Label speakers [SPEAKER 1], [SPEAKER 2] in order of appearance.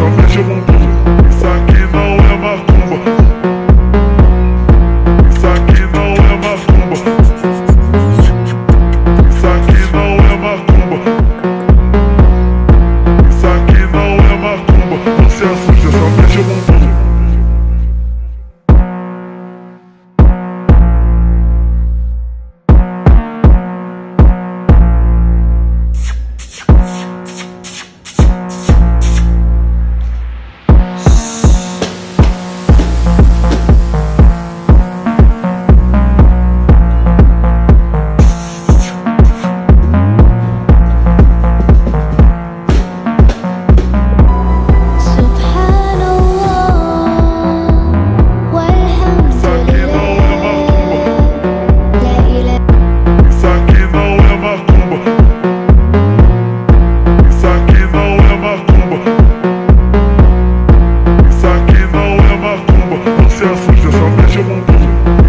[SPEAKER 1] Não vejo um Cause you won't believe